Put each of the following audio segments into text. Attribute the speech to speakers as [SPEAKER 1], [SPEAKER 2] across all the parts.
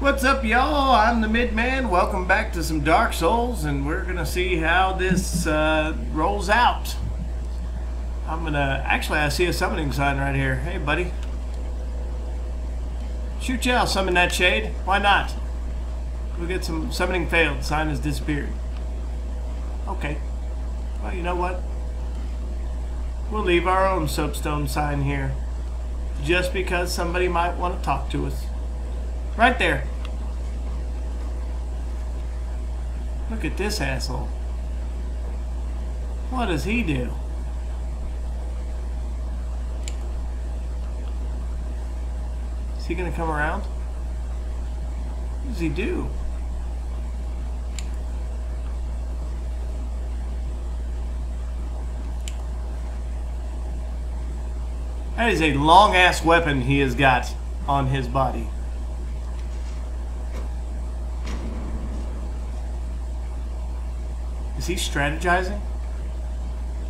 [SPEAKER 1] What's up, y'all? I'm the Midman. Welcome back to some Dark Souls, and we're gonna see how this uh, rolls out. I'm gonna actually, I see a summoning sign right here. Hey, buddy. Shoot you! I'll summon that shade. Why not? We'll get some summoning failed. Sign has disappeared. Okay. Well, you know what? We'll leave our own soapstone sign here, just because somebody might want to talk to us. Right there. Look at this asshole. What does he do? Is he gonna come around? What does he do? That is a long ass weapon he has got on his body. Is he strategizing?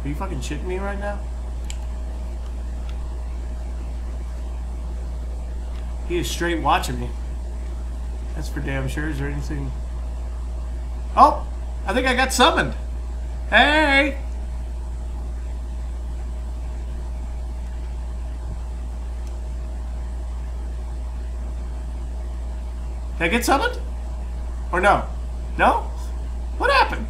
[SPEAKER 1] Are you fucking shitting me right now? He is straight watching me. That's for damn sure. Is there anything? Oh! I think I got summoned. Hey! Did I get summoned? Or no? No? What happened?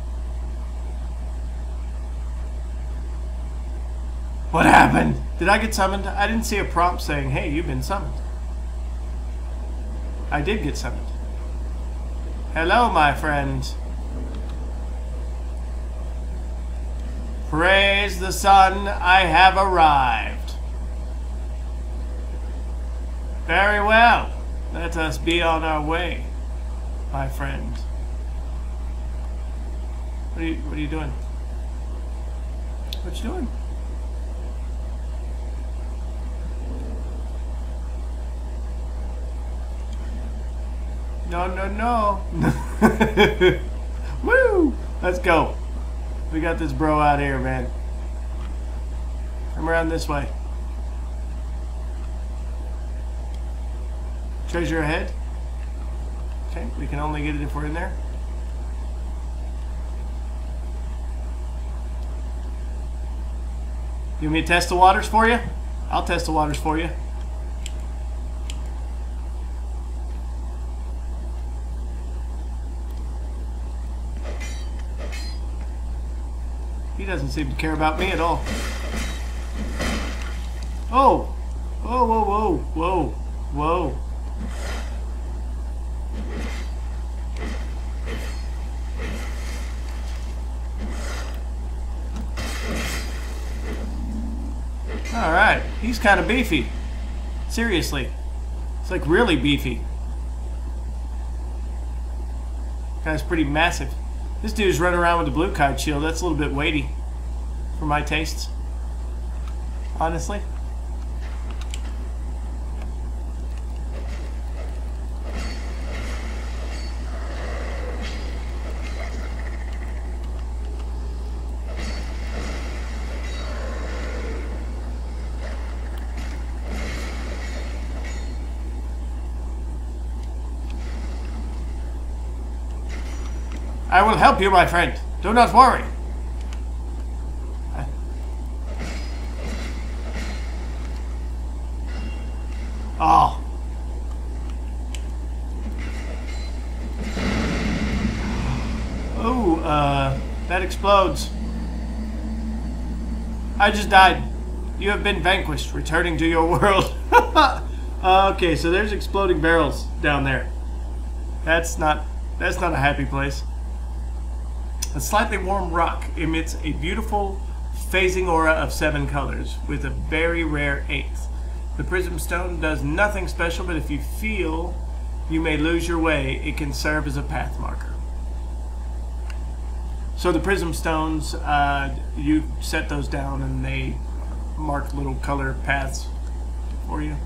[SPEAKER 1] What happened? Did I get summoned? I didn't see a prompt saying, hey, you've been summoned. I did get summoned. Hello, my friend. Praise the sun, I have arrived. Very well. Let us be on our way, my friend. What are you, what are you doing? What you doing? No, no, no. Woo! Let's go. We got this bro out here, man. Come around this way. Treasure ahead. Okay, we can only get it if we're in there. You want me to test the waters for you? I'll test the waters for you. Doesn't seem to care about me at all. Oh! oh whoa, whoa, whoa, whoa, whoa. Alright, he's kind of beefy. Seriously. It's like really beefy. Guy's pretty massive. This dude's running around with the blue kite shield. That's a little bit weighty for my tastes. Honestly. I will help you, my friend. Do not worry. Oh. Oh, uh, that explodes. I just died. You have been vanquished, returning to your world. okay, so there's exploding barrels down there. That's not, that's not a happy place. A slightly warm rock emits a beautiful phasing aura of seven colors with a very rare eighth. The prism stone does nothing special, but if you feel you may lose your way, it can serve as a path marker. So the prism stones, uh, you set those down and they mark little color paths for you.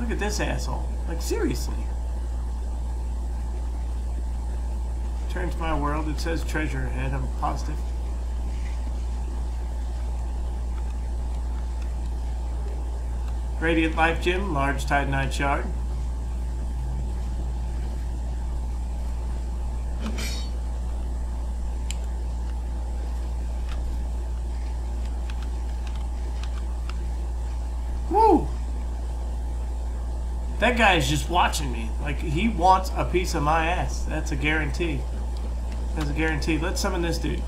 [SPEAKER 1] Look at this asshole. Like, seriously. Turn to my world. It says treasure ahead. I'm positive. Radiant Life Gem, large Titanite shard. That guy is just watching me. Like, he wants a piece of my ass. That's a guarantee. That's a guarantee. Let's summon this dude.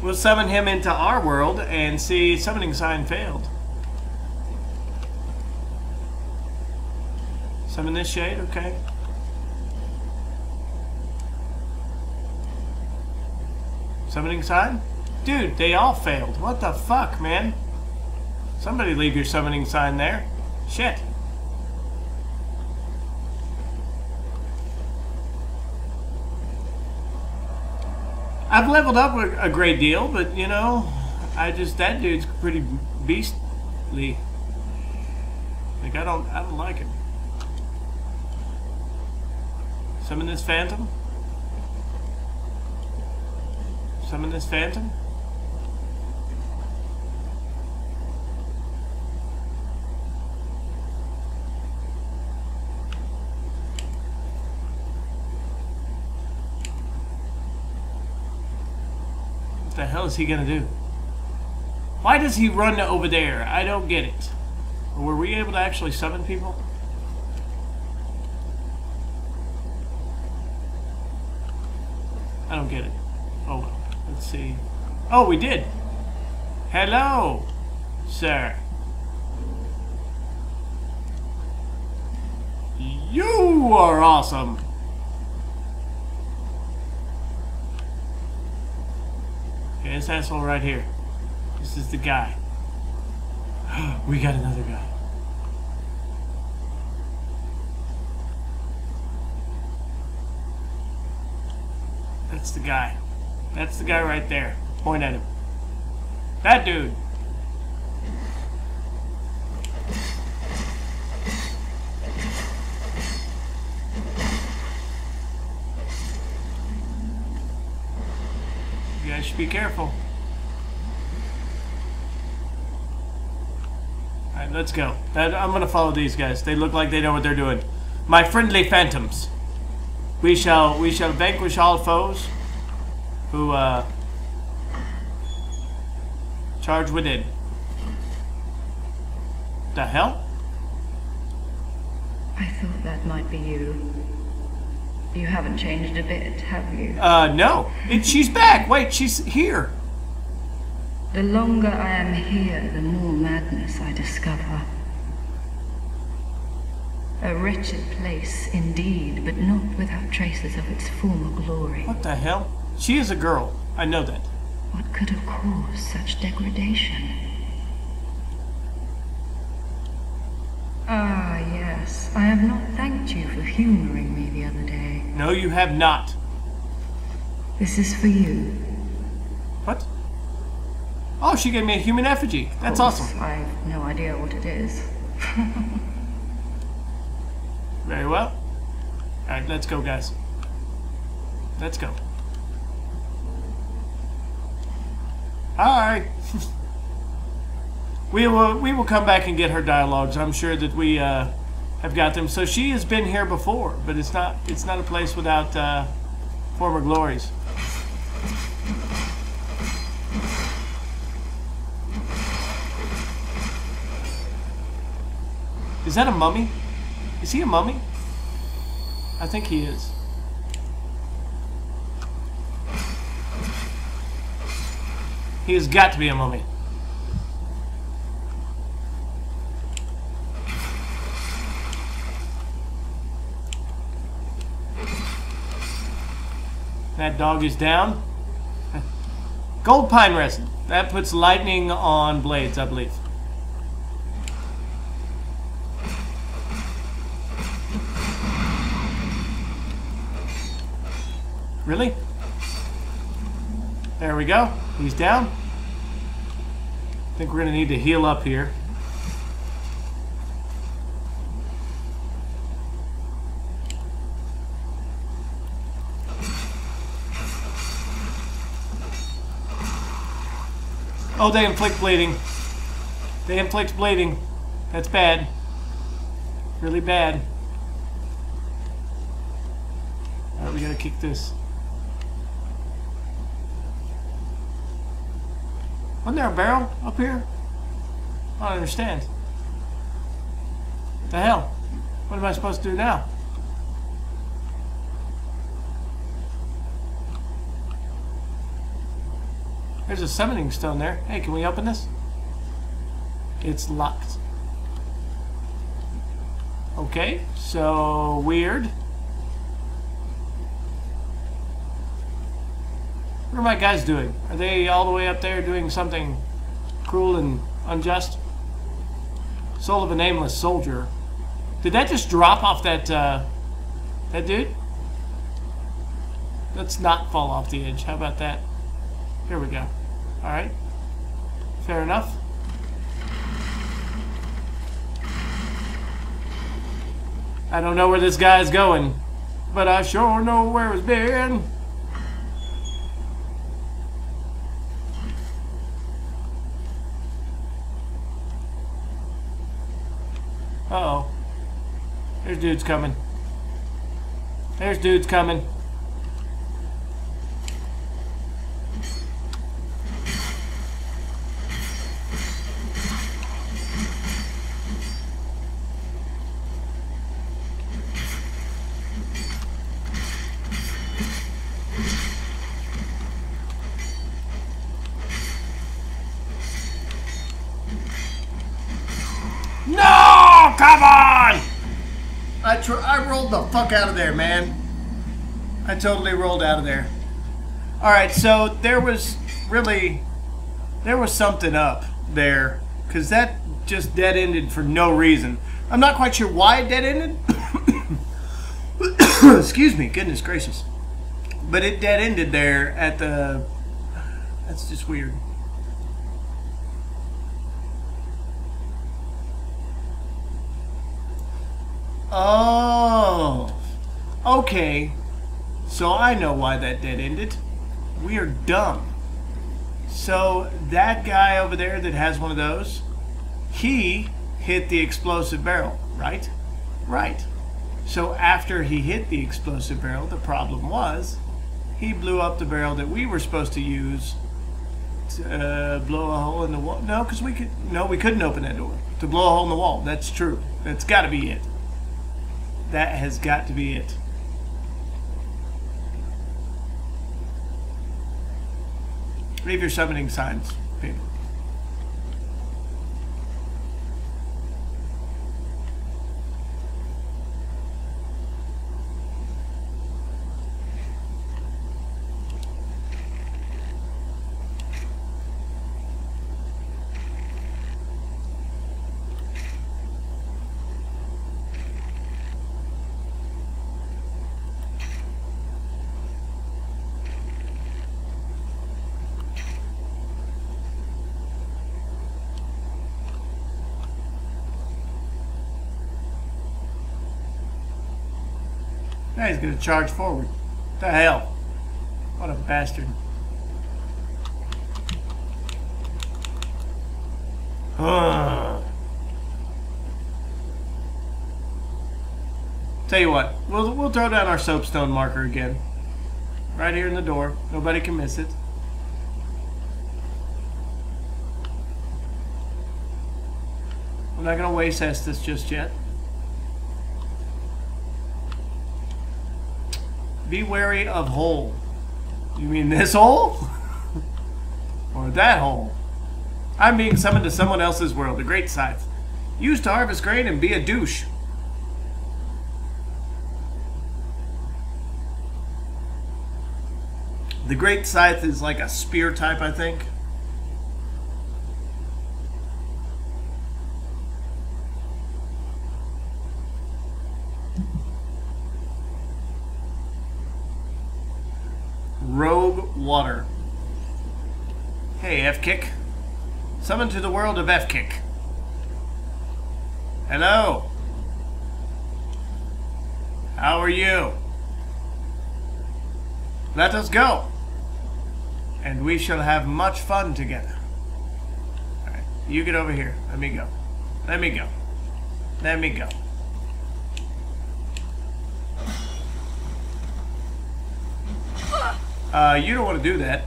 [SPEAKER 1] We'll summon him into our world and see summoning sign failed. Summon this shade, okay. Summoning sign? Dude, they all failed. What the fuck, man? Somebody leave your summoning sign there. Shit. I've leveled up a, great deal, but you know, I just that dude's pretty beastly. Like I don't, I don't like him. Summon this phantom. Summon this phantom. The hell is he gonna do? Why does he run over there? I don't get it. Were we able to actually summon people? I don't get it. Oh, well. Let's see. Oh, we did. Hello, sir. You are awesome. This asshole right here. This is the guy. we got another guy. That's the guy. That's the guy right there. Point at him. That dude. Be careful. Alright, let's go. I'm gonna follow these guys. They look like they know what they're doing. My friendly phantoms. We shall we shall vanquish all foes who uh, charge within. The hell?
[SPEAKER 2] I thought that might be you. You haven't changed a bit, have you?
[SPEAKER 1] Uh, no. It, she's back. Wait, she's here.
[SPEAKER 2] The longer I am here, the more madness I discover. A wretched place indeed, but not without traces of its former glory.
[SPEAKER 1] What the hell? She is a girl. I know that.
[SPEAKER 2] What could have caused such degradation? Ah, yes. I have not thanked you for humoring me the other day.
[SPEAKER 1] No, you have not.
[SPEAKER 2] This is for you.
[SPEAKER 1] What? Oh, she gave me a human effigy. That's
[SPEAKER 2] course,
[SPEAKER 1] awesome.
[SPEAKER 2] I have no idea what it is.
[SPEAKER 1] Very well. Alright, let's go, guys. Let's go. Alright. we will we will come back and get her dialogues. I'm sure that we uh, have got them. So she has been here before, but it's not it's not a place without uh, former glories. Is that a mummy? Is he a mummy? I think he is. He has got to be a mummy. That dog is down. Gold pine resin. That puts lightning on blades, I believe. Really? There we go. He's down. I think we're going to need to heal up here. Oh, they inflict bleeding. They inflict bleeding. That's bad. Really bad. Alright, we gotta kick this. Wasn't there a barrel up here? I don't understand. The hell? What am I supposed to do now? There's a summoning stone there. Hey, can we open this? It's locked. Okay, so weird. What are my guys doing? Are they all the way up there doing something cruel and unjust? Soul of a nameless soldier. Did that just drop off that, uh, that dude? Let's not fall off the edge. How about that? Here we go. Alright. Fair enough. I don't know where this guy's going, but I sure know where he's been. Uh-oh. There's dudes coming. There's dudes coming. No! Come on! I tr- I rolled the fuck out of there, man. I totally rolled out of there. All right, so there was really there was something up there because that just dead ended for no reason. I'm not quite sure why it dead ended. Excuse me, goodness gracious. But it dead ended there at the. That's just weird. Oh. Okay. So I know why that dead ended. We are dumb. So that guy over there that has one of those, he hit the explosive barrel, right? Right. So after he hit the explosive barrel, the problem was he blew up the barrel that we were supposed to use to uh, blow a hole in the wall. No, because we could. No, we couldn't open that door to blow a hole in the wall. That's true. That's got to be it. That has got to be it. Leave your summoning signs, people. He's going to charge forward. The hell? What a bastard. Ugh. Tell you what, we'll, we'll throw down our soapstone marker again. Right here in the door. Nobody can miss it. I'm not going to waste Estus just yet. Be wary of hole. You mean this hole? or that hole? I'm being summoned to someone else's world, the Great Scythe. Used to harvest grain and be a douche. The Great Scythe is like a spear type, I think. F-Kick. Summon to the world of F-Kick. Hello. How are you? Let us go. And we shall have much fun together. Alright, you get over here. Let me go. Let me go. Let me go. Uh, you don't want to do that.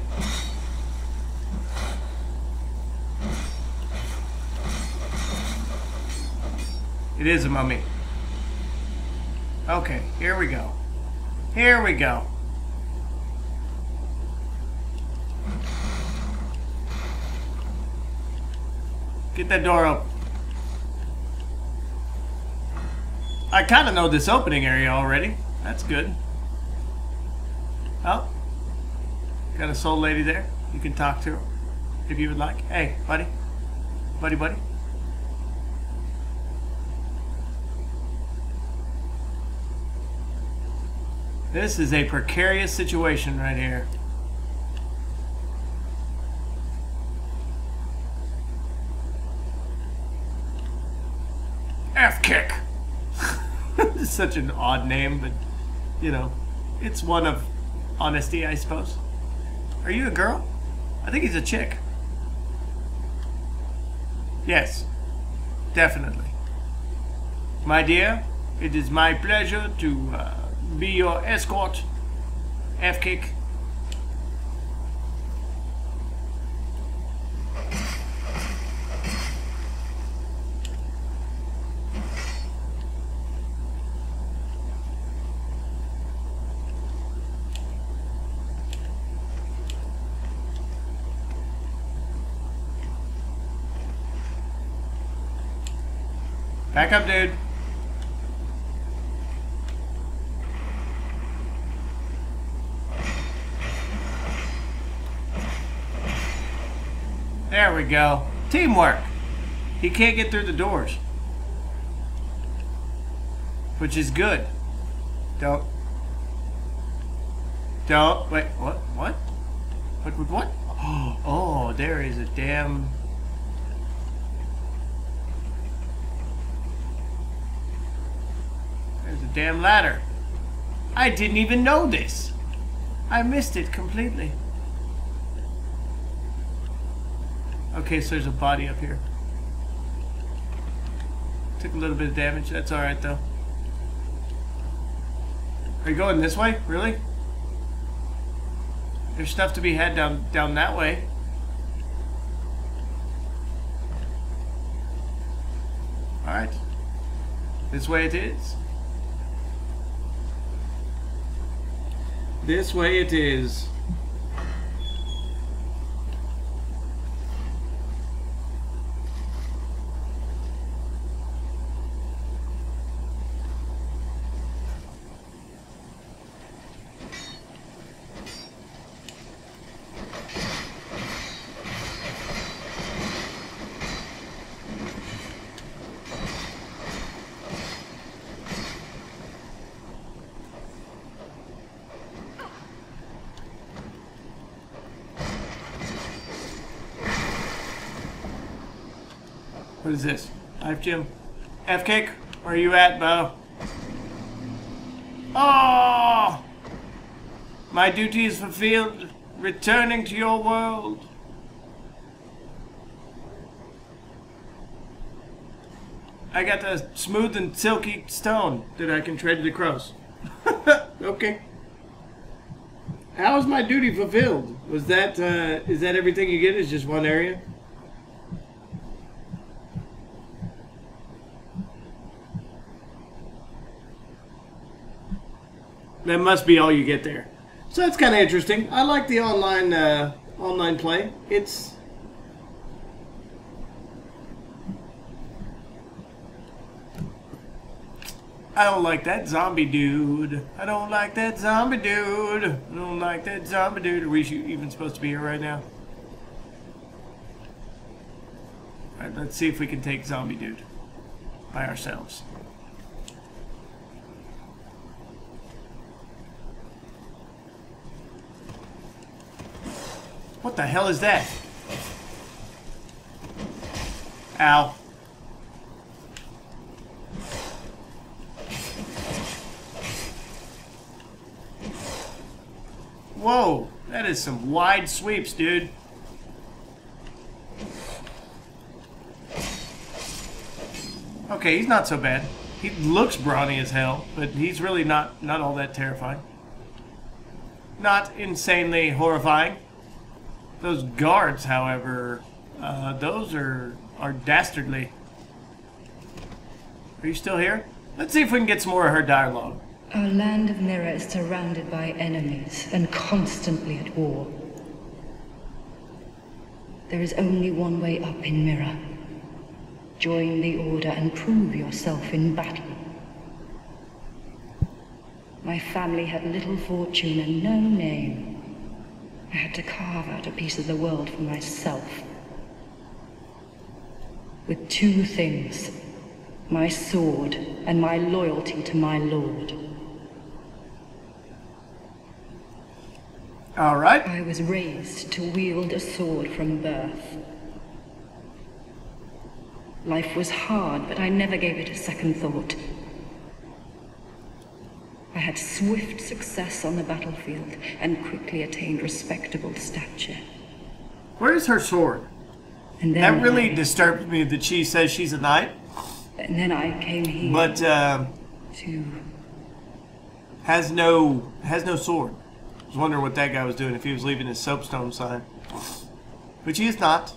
[SPEAKER 1] It is a mummy. Okay, here we go. Here we go. Get that door open. I kind of know this opening area already. That's good. Oh. Got a soul lady there. You can talk to her if you would like. Hey, buddy. Buddy, buddy. This is a precarious situation right here. F kick. Such an odd name, but you know, it's one of honesty, I suppose. Are you a girl? I think he's a chick. Yes, definitely. My dear, it is my pleasure to uh, be your escort. F kick. Back up, dude. There we go. Teamwork. He can't get through the doors. Which is good. Don't. Don't. Wait, what? What? What? What? What? Oh, there is a damn. There's a damn ladder. I didn't even know this. I missed it completely. So there's a body up here. Took a little bit of damage. That's alright, though. Are you going this way? Really? There's stuff to be had down down that way. Alright. This way it is. This way it is. What is this? Life Gem. F kick? Where are you at, Bo? Oh! My duty is fulfilled. Returning to your world. I got a smooth and silky stone that I can trade to the crows. okay. How is my duty fulfilled? Was that, uh, is that everything you get is just one area? That must be all you get there. So that's kind of interesting. I like the online uh, online play. It's I don't like that zombie dude. I don't like that zombie dude. I don't like that zombie dude. Are we even supposed to be here right now? Alright, let's see if we can take zombie dude by ourselves. What the hell is that? Ow. Whoa, that is some wide sweeps, dude. Okay, he's not so bad. He looks brawny as hell, but he's really not not all that terrifying. Not insanely horrifying. Those guards, however, uh, those are are dastardly. Are you still here? Let's see if we can get some more of her dialogue.
[SPEAKER 2] Our land of Mirrah is surrounded by enemies and constantly at war. There is only one way up in Mirrah. Join the Order and prove yourself in battle. My family had little fortune and no name. I had to carve out a piece of the world for myself. With two things my sword and my loyalty to my lord.
[SPEAKER 1] All right.
[SPEAKER 2] I was raised to wield a sword from birth. Life was hard, but I never gave it a second thought. Had swift success on the battlefield and quickly attained respectable stature.
[SPEAKER 1] Where's her sword?
[SPEAKER 2] And then
[SPEAKER 1] That really
[SPEAKER 2] I,
[SPEAKER 1] disturbs me that she says she's a knight,
[SPEAKER 2] and then I came here
[SPEAKER 1] but uh,
[SPEAKER 2] to
[SPEAKER 1] has no has no sword. I was wondering what that guy was doing if he was leaving his soapstone sign, which he is not.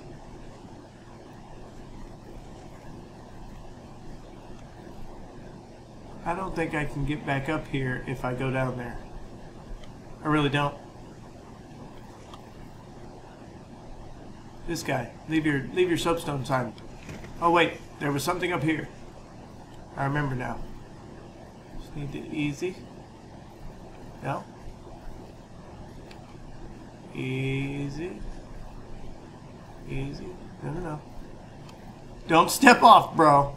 [SPEAKER 1] I don't think I can get back up here if I go down there. I really don't. This guy, leave your leave your soapstone sign. Oh wait, there was something up here. I remember now. Just need to easy. No. Easy. Easy. No, no, no. Don't step off, bro.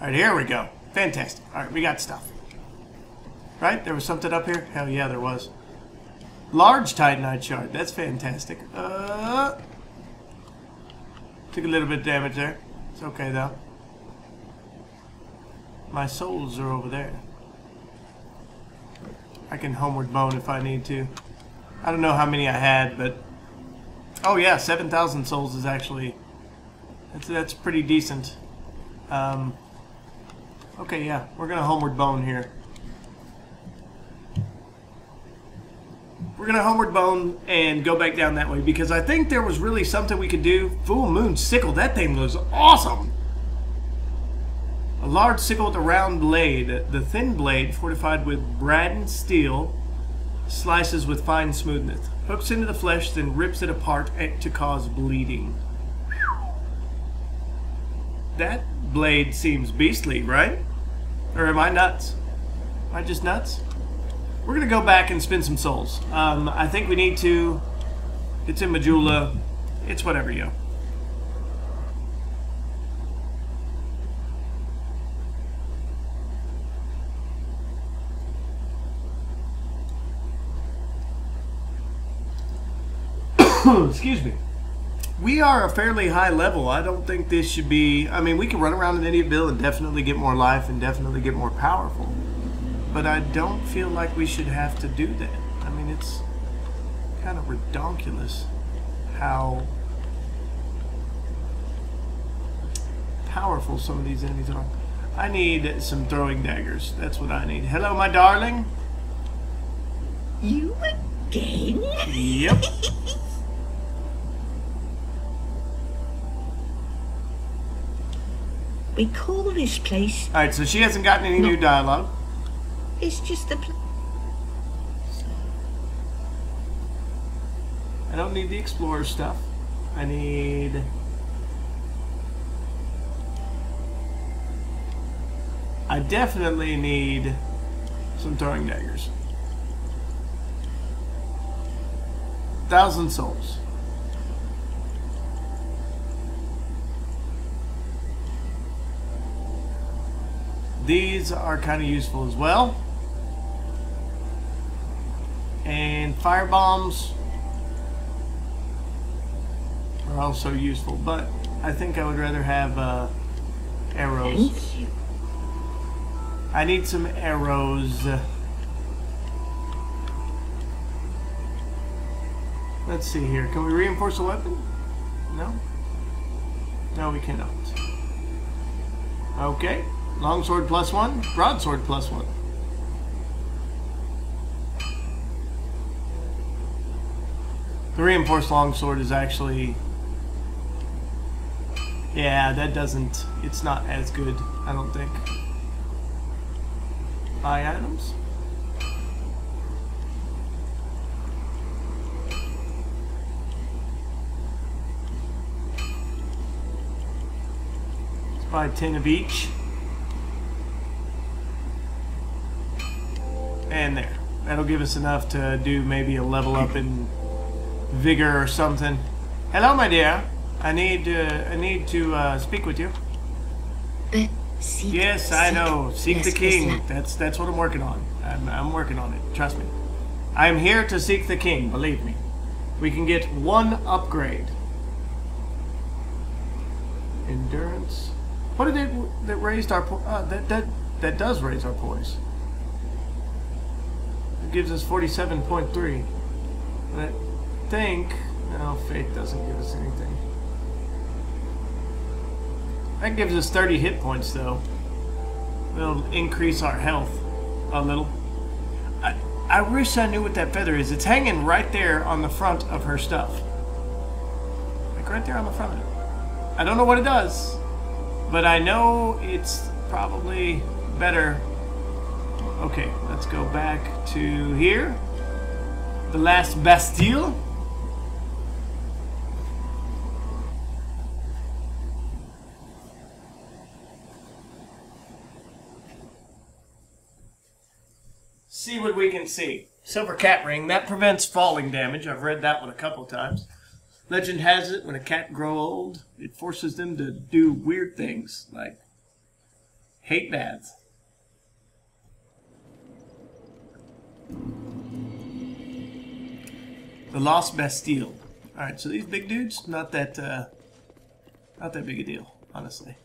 [SPEAKER 1] Alright, here we go. Fantastic. Alright, we got stuff. Right? There was something up here? Hell yeah, there was. Large Titanite shard. That's fantastic. Uh, took a little bit of damage there. It's okay, though. My souls are over there. I can homeward bone if I need to. I don't know how many I had, but... Oh yeah, 7,000 souls is actually... That's, that's pretty decent. Um, okay, yeah, we're gonna homeward bone here. We're gonna homeward bone and go back down that way because I think there was really something we could do. Full Moon Sickle, that thing was awesome! A large sickle with a round blade. The thin blade, fortified with Braden steel, slices with fine smoothness. Hooks into the flesh, then rips it apart to cause bleeding. That blade seems beastly, right? Or am I nuts? Am I just nuts? We're gonna go back and spin some souls. Um, I think we need to. It's in Majula. It's whatever, yo. Excuse me. We are a fairly high level. I don't think this should be. I mean, we can run around in Idiotville and definitely get more life and definitely get more powerful. But I don't feel like we should have to do that. I mean, it's kind of redonkulous how powerful some of these enemies are. I need some throwing daggers. That's what I need. Hello, my darling.
[SPEAKER 3] You again?
[SPEAKER 1] Yep.
[SPEAKER 3] We call this place.
[SPEAKER 1] All right, so she hasn't gotten any new dialogue.
[SPEAKER 3] It's just the. Pl-
[SPEAKER 1] I don't need the explorer stuff. I need. I definitely need some throwing daggers. Thousand souls. These are kind of useful as well. And fire bombs are also useful, but I think I would rather have uh, arrows. I need some arrows. Let's see here. Can we reinforce a weapon? No? No, we cannot. Okay. Longsword plus one, broadsword plus one. The reinforced longsword is actually... Yeah, that doesn't... It's not as good, I don't think. Buy items. Let's buy 10 of each. And there. That'll give us enough to do maybe a level up in vigor or something. Hello, my dear. I need uh, I need to uh, speak with you.
[SPEAKER 3] Seek,
[SPEAKER 1] Yes, I
[SPEAKER 3] seek-
[SPEAKER 1] know. Seek
[SPEAKER 3] yes,
[SPEAKER 1] the king.
[SPEAKER 3] yes,
[SPEAKER 1] That's that's what I'm working on. I'm, I'm working on it. Trust me. I'm here to seek the king. Believe me. We can get one upgrade. Endurance. What did it that raised our po- uh, that that that does raise our poise. Gives us 47.3. But I think no faith doesn't give us anything. That gives us 30 hit points, though. It'll increase our health a little. I, I wish I knew what that feather is. It's hanging right there on the front of her stuff. Like right there on the front of it. I don't know what it does, but I know it's probably better. Okay, let's go back to here. The last Bastille. see what we can see. Silver cat ring, that prevents falling damage. I've read that one a couple times. Legend has it when a cat grow old, it forces them to do weird things like hate baths. The Lost Bastille. Alright, so these big dudes, not that uh not that big a deal, honestly.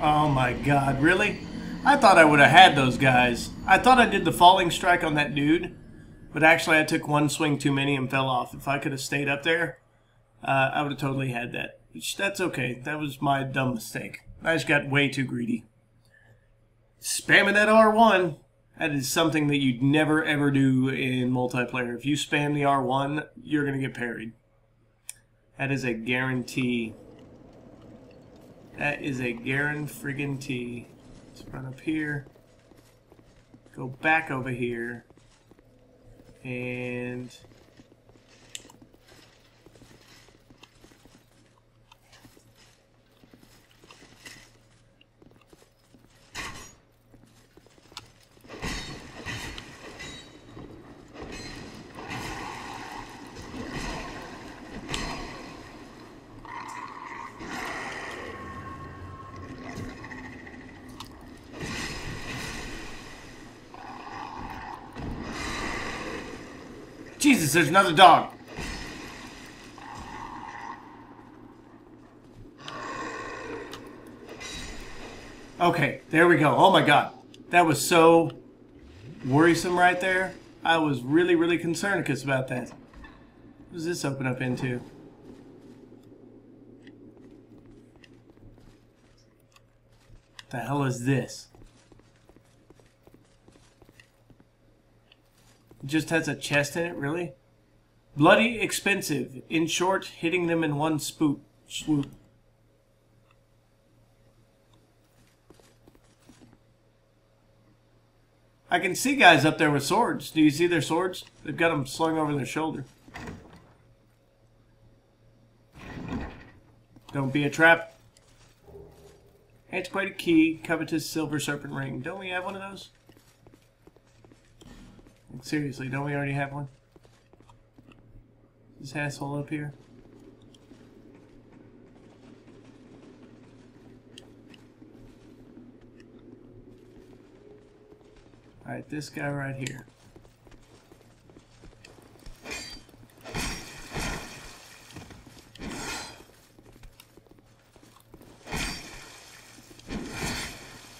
[SPEAKER 1] Oh my god, really? I thought I would have had those guys. I thought I did the falling strike on that dude, but actually I took one swing too many and fell off. If I could have stayed up there, uh, I would have totally had that. Which, that's okay. That was my dumb mistake. I just got way too greedy. Spamming that R1, that is something that you'd never ever do in multiplayer. If you spam the R1, you're going to get parried. That is a guarantee. That is a T. Let's run up here. Go back over here. And... There's another dog. Okay, there we go. Oh my god. That was so worrisome right there. I was really, really concerned because about that. What does this open up into? The hell is this? It just has a chest in it, really? Bloody expensive. In short, hitting them in one spook, swoop. I can see guys up there with swords. Do you see their swords? They've got them slung over their shoulder. Don't be a trap. Antiquated key, covetous silver serpent ring. Don't we have one of those? Seriously, don't we already have one? This asshole up here. Alright, this guy right here.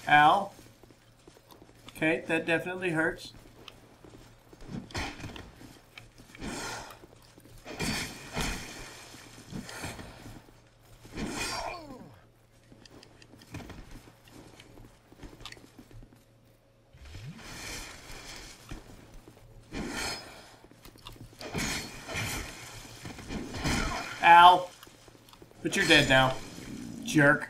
[SPEAKER 1] Ow. Okay, that definitely hurts. Ow. But you're dead now. Jerk.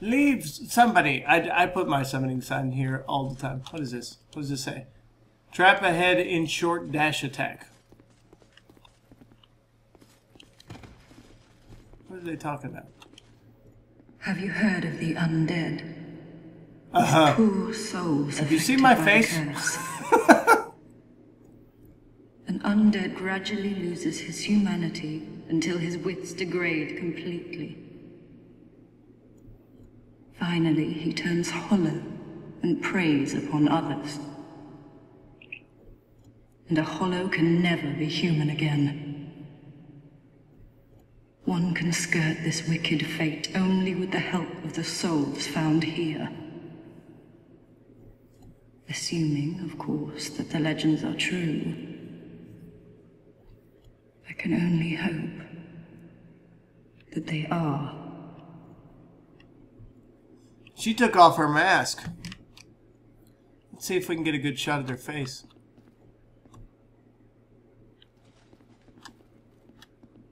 [SPEAKER 1] Leave somebody. I, I put my summoning sign here all the time. What is this? What does this say? Trap ahead in short dash attack. What are they talking about?
[SPEAKER 2] Have you heard of the undead?
[SPEAKER 1] Uh-huh.
[SPEAKER 2] Poor souls.
[SPEAKER 1] Have you seen my face?
[SPEAKER 2] Undead gradually loses his humanity until his wits degrade completely. Finally, he turns hollow and preys upon others. And a hollow can never be human again. One can skirt this wicked fate only with the help of the souls found here. Assuming, of course, that the legends are true. I can only hope that they are.
[SPEAKER 1] She took off her mask. Let's see if we can get a good shot of their face.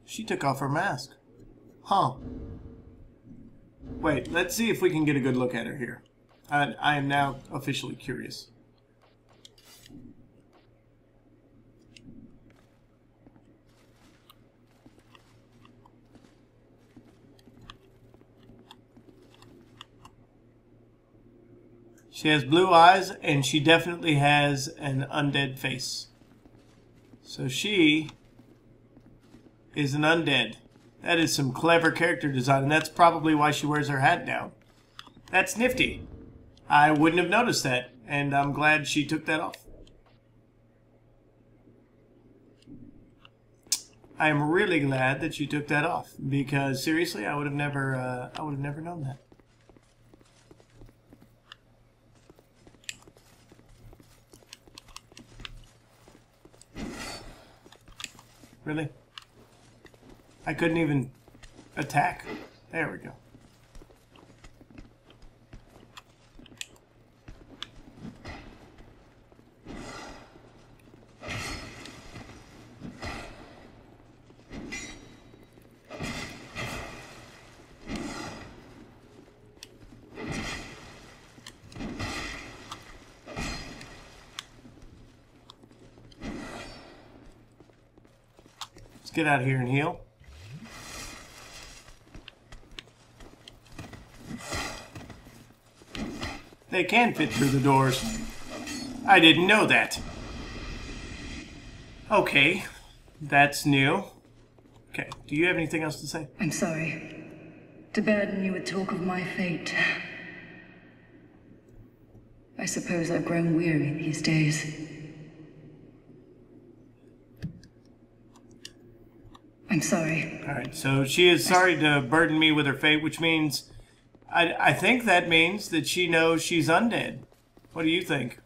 [SPEAKER 1] She took off her mask. Huh. Wait, let's see if we can get a good look at her here. I, I am now officially curious. She has blue eyes, and she definitely has an undead face. So she is an undead. That is some clever character design, and that's probably why she wears her hat down. That's nifty. I wouldn't have noticed that, and I'm glad she took that off. I am really glad that she took that off because seriously, I would have never, uh, I would have never known that. Really? I couldn't even attack. There we go. Get out of here and heal. They can fit through the doors. I didn't know that. Okay, that's new. Okay, do you have anything else to say?
[SPEAKER 2] I'm sorry to burden you with talk of my fate. I suppose I've grown weary these days. I'm sorry.
[SPEAKER 1] All right, so she is sorry to burden me with her fate, which means I, I think that means that she knows she's undead. What do you think?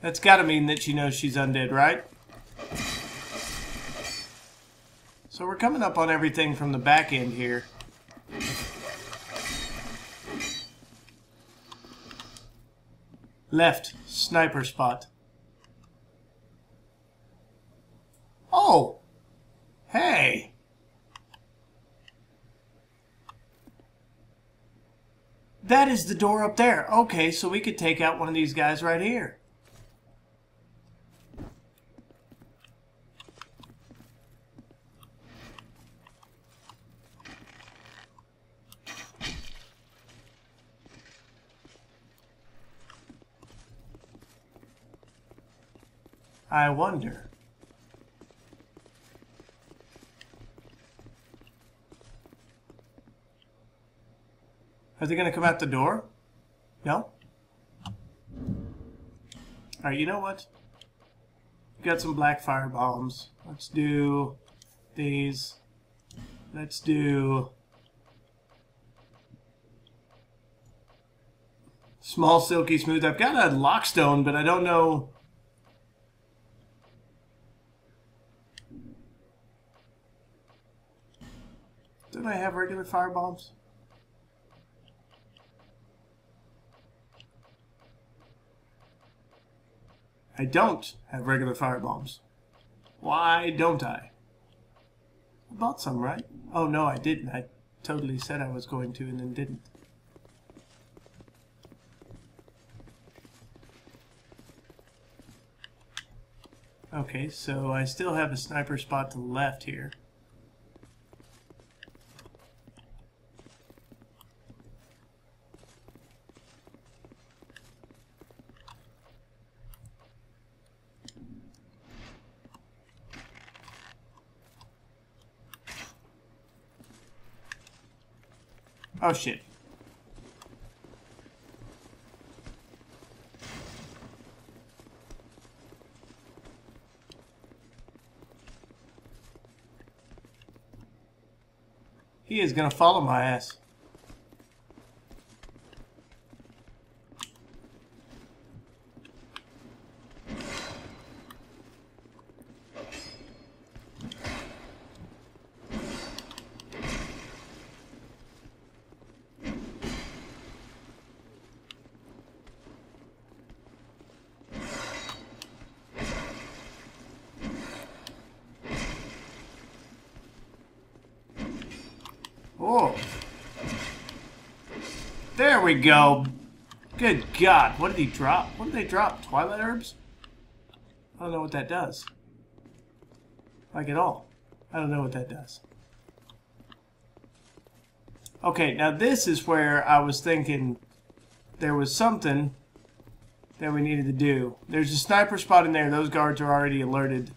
[SPEAKER 1] That's got to mean that she knows she's undead, right? So we're coming up on everything from the back end here. Left, sniper spot. Oh! Hey! That is the door up there. Okay, so we could take out one of these guys right here. I wonder. Are they going to come out the door? No? Alright, you know what? We got some black fire bombs. Let's do these. Let's do small, silky, smooth. I've got a lockstone, but I don't know. Did I have regular firebombs? I don't have regular firebombs. Why don't I? I bought some, right? Oh no, I didn't. I totally said I was going to and then didn't. Okay, so I still have a sniper spot to the left here. Oh shit. He is gonna follow my ass. Oh. There we go. Good God. What did he drop? What did they drop? Twilight herbs? I don't know what that does. Like at all. I don't know what that does. Okay, now this is where I was thinking there was something that we needed to do. There's a sniper spot in there. Those guards are already alerted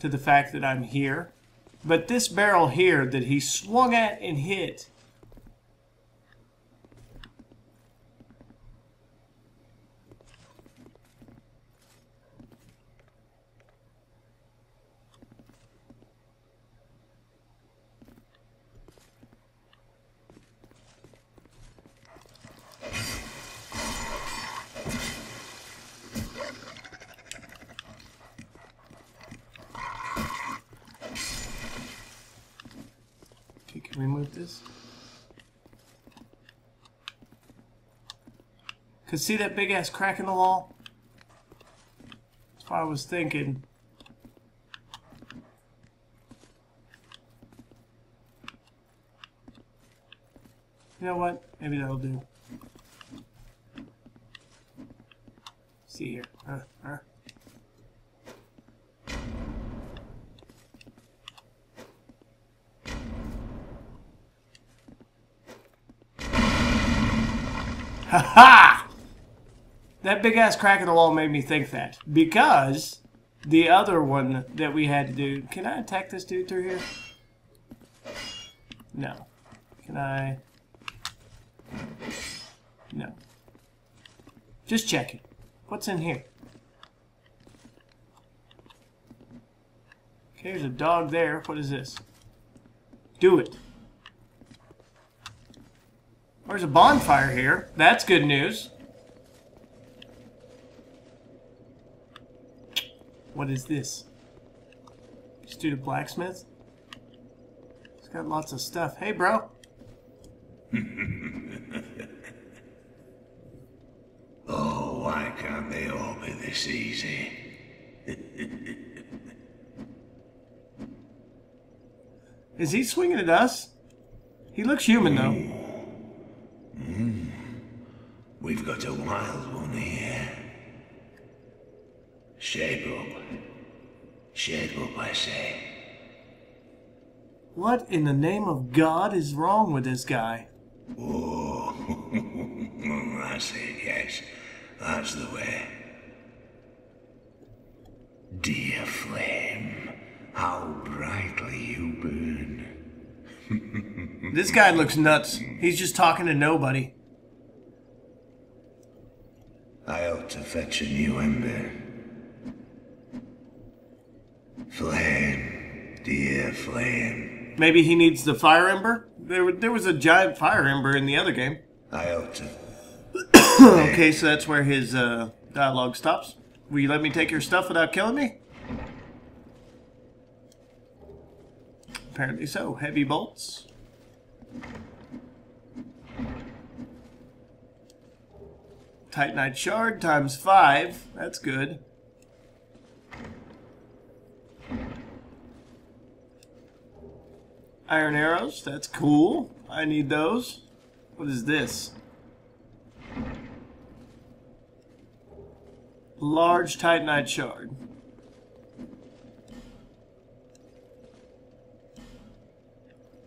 [SPEAKER 1] to the fact that I'm here. But this barrel here that he swung at and hit. Okay, can we move this? Could see that big ass crack in the wall? That's what I was thinking. You know what? Maybe that'll do. See here. Huh, uh. Ha ha! That big ass crack in the wall made me think that. Because the other one that we had to do. Can I attack this dude through here? No. Can I? No. Just checking. What's in here? Okay, there's a dog there. What is this? Do it. There's a bonfire here. That's good news. What is this? Just do the blacksmith? He's got lots of stuff. Hey, bro.
[SPEAKER 4] Oh, why can't they all be this easy?
[SPEAKER 1] Is he swinging at us? He looks human, though. Hmm. Hmm.
[SPEAKER 4] We've got a wild one here. Shape up, I say.
[SPEAKER 1] What in the name of God is wrong with this guy?
[SPEAKER 4] Oh, I say yes. That's the way. Dear flame, how brightly you burn.
[SPEAKER 1] This guy looks nuts. He's just talking to nobody.
[SPEAKER 4] I ought to fetch a new ember. Flame, dear flame,
[SPEAKER 1] Maybe he needs the fire ember? There, there was a giant fire ember in the other game.
[SPEAKER 4] I ought to.
[SPEAKER 1] Okay, so that's where his uh, dialogue stops. Will you let me take your stuff without killing me? Apparently so. Heavy bolts. Titanite shard times five. That's good. Iron arrows. That's cool. I need those. What is this? Large Titanite shard.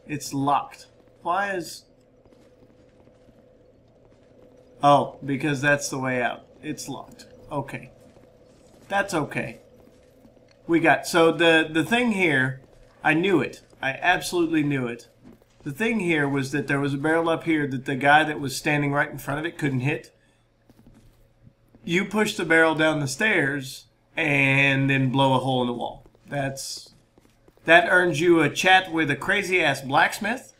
[SPEAKER 1] It's locked. Why is... Oh, because that's the way out. It's locked. Okay. That's okay. We got... So the, the thing here, I knew it. I absolutely knew it. The thing here was that there was a barrel up here that the guy that was standing right in front of it couldn't hit. You push the barrel down the stairs and then blow a hole in the wall. That's that earns you a chat with a crazy ass blacksmith.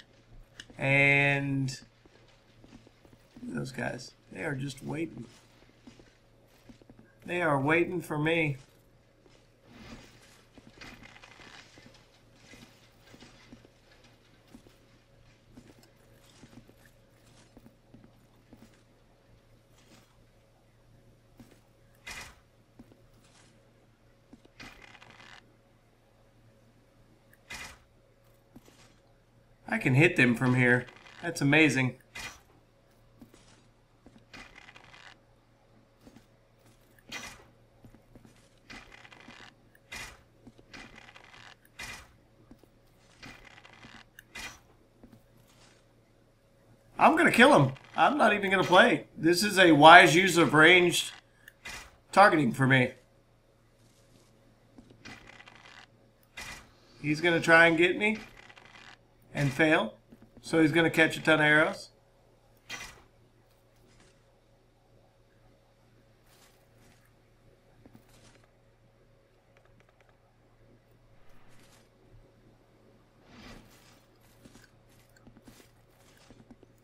[SPEAKER 1] And those guys, they are just waiting. They are waiting for me. I can hit them from here. That's amazing. I'm going to kill him. I'm not even going to play. This is a wise use of ranged targeting for me. He's going to try and get me and fail. So he's going to catch a ton of arrows.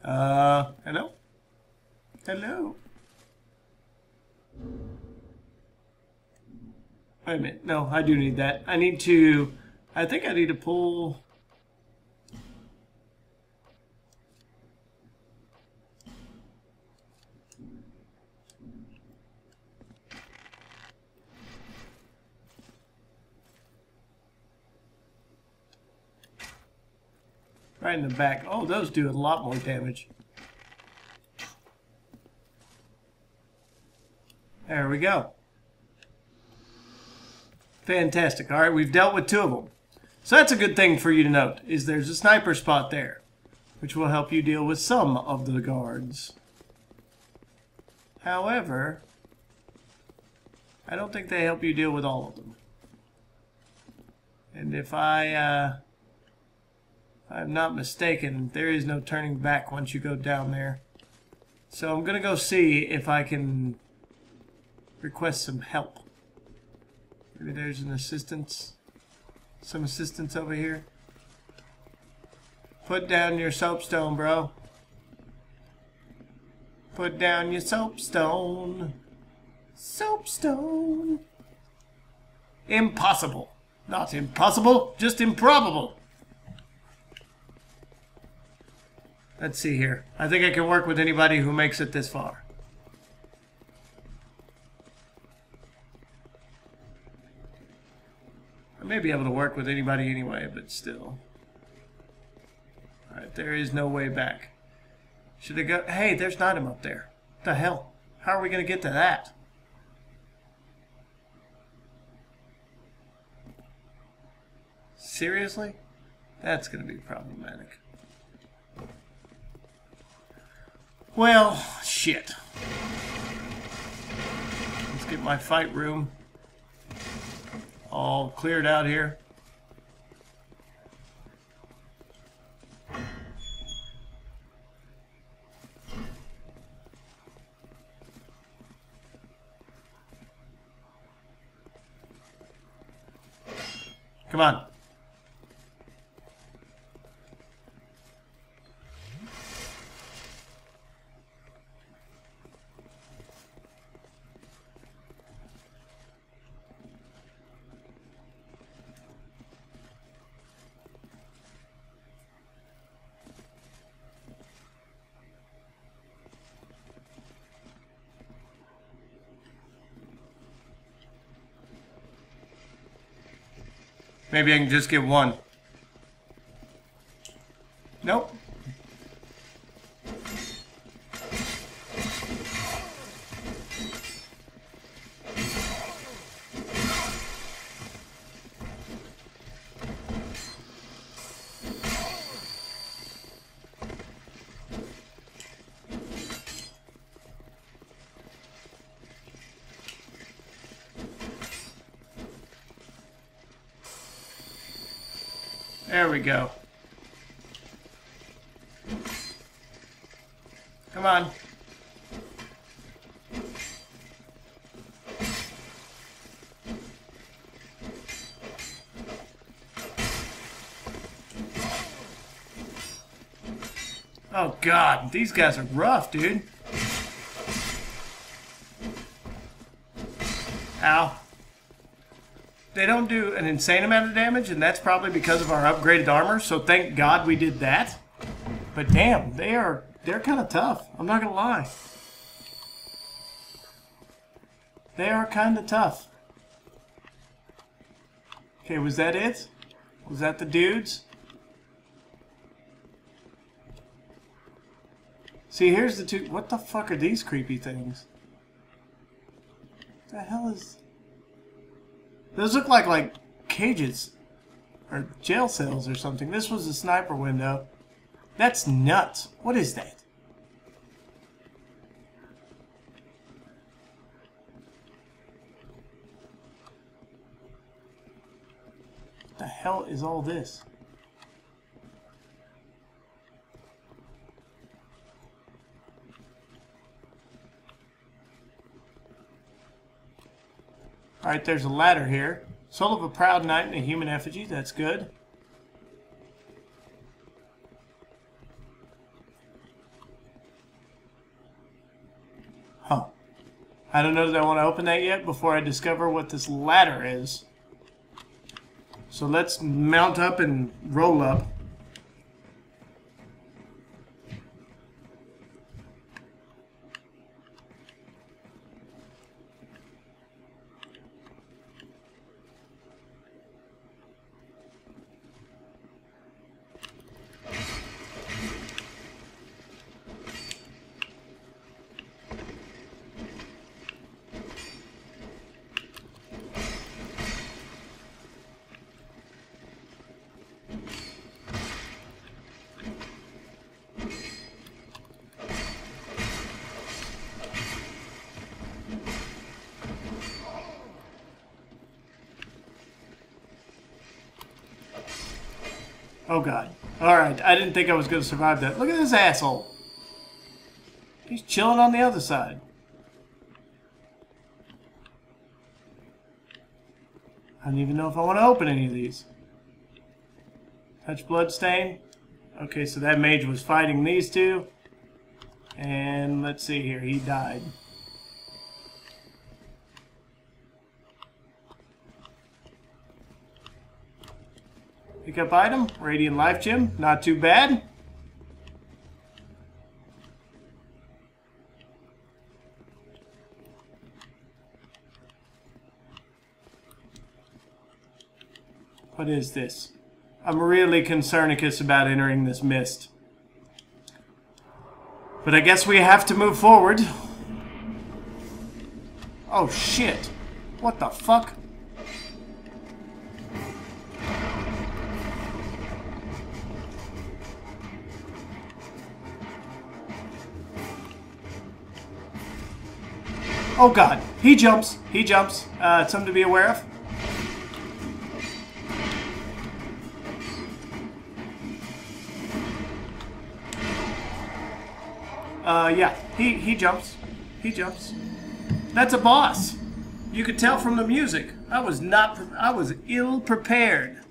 [SPEAKER 1] Uh, hello? Hello? Wait a minute. No, I do need that. I need to... I think I need to pull... Right in the back. Oh, those do a lot more damage. There we go. Fantastic. All right, we've dealt with two of them. So that's a good thing for you to note, is there's a sniper spot there, which will help you deal with some of the guards. However, I don't think they help you deal with all of them. And if I... Uh, I'm not mistaken, there is no turning back once you go down there. So I'm going to go see if I can request some help. Maybe there's an assistance. Some assistance over here. Put down your soapstone, bro. Put down your soapstone. Soapstone. Impossible. Not impossible, just improbable. Let's see here. I think I can work with anybody who makes it this far. I may be able to work with anybody anyway, but still. Alright, there is no way back. Should I go? Hey, there's not him up there. What the hell? How are we going to get to that? Seriously? That's going to be problematic. Well, shit. Let's get my fight room all cleared out here. Come on. Maybe I can just get one. There we go. Come on. Oh god, these guys are rough, dude. Ow. They don't do an insane amount of damage, and that's probably because of our upgraded armor, so thank god we did that. But damn, they are they're kind of tough. I'm not gonna lie. They are kind of tough. Okay, was that it? Was that the dudes? See, here's the two. What the fuck are these creepy things? What the hell is... Those look like, like, cages. Or jail cells or something. This was a sniper window. That's nuts. What is that? What the hell is all this? Alright, there's a ladder here. Soul of a proud knight and a human effigy. That's good. Huh. I don't know that I want to open that yet before I discover what this ladder is. So let's mount up and roll up. Oh god. Alright, I didn't think I was going to survive that. Look at this asshole. He's chilling on the other side. I don't even know if I want to open any of these. Touch bloodstain. Okay, so that mage was fighting these two. And let's see here, he died. Pick up item, Radiant Life Gem, not too bad. What is this? I'm really concernicus about entering this mist. But I guess we have to move forward. Oh shit. What the fuck? Oh god, he jumps. He jumps. Uh, something to be aware of. Uh, yeah, he, he jumps. He jumps. That's a boss. You could tell from the music. I was not, I was ill prepared.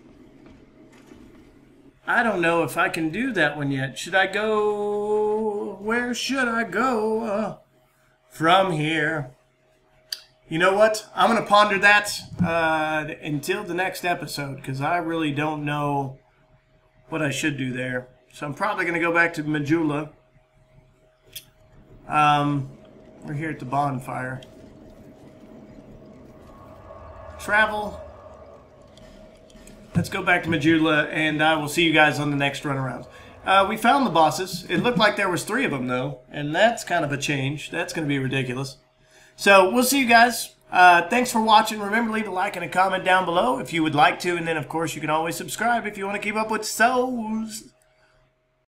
[SPEAKER 1] I don't know if I can do that one yet. Should I go, where should I go uh, from here? You know what? I'm going to ponder that uh, until the next episode because I really don't know what I should do there. So I'm probably going to go back to Majula. Um, we're here at the bonfire. Travel. Let's go back to Majula, and I will see you guys on the next run around. Uh, we found the bosses. It looked like there was three of them, though, and that's kind of a change. That's going to be ridiculous. So we'll see you guys. Uh, thanks for watching. Remember, leave a like and a comment down below if you would like to. And then, of course, you can always subscribe if you want to keep up with Souls.